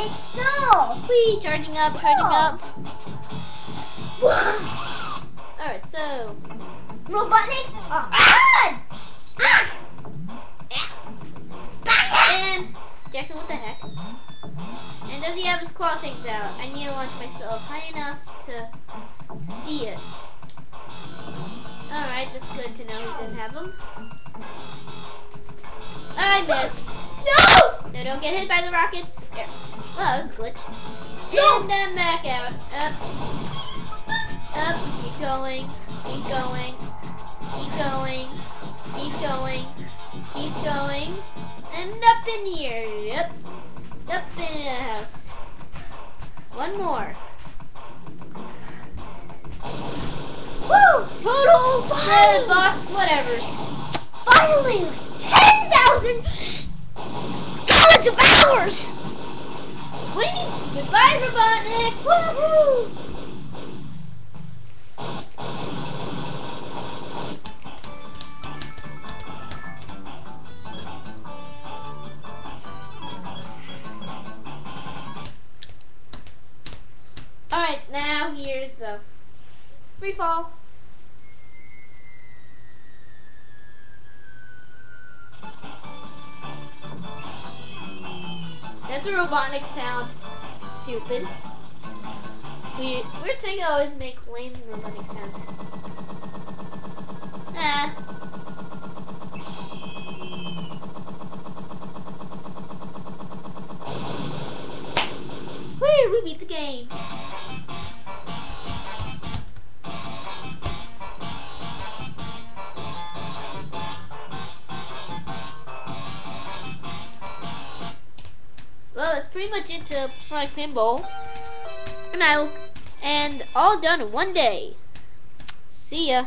It's no. Whee! Charging up, charging up. Alright, so. Robotnik. Ah! Ah! And. Jackson, what the heck? And does he have his claw things out? I need to launch myself high enough to, to see it. Alright, that's good to know he didn't have them. I missed. No! No, don't get hit by the rockets. Oh, that was a glitch. No. And then back out. Up. Up. Keep going. Keep going. Keep going. Keep going. Keep going. And up in here. Yep. Up in the house. One more. Woo! Total Wow. uh, boss, whatever. Finally, ten thousand dollars of hours. Goodbye, Robotnik. Woohoo! Alright, now here's uh, free fall. That's a robotic sound. Stupid. Weird, weird thing I always make lame Robotnik sounds. Ah. Woo, we beat the game. Pretty much it to Sonic Pinball. And I'll and all done in one day. See ya.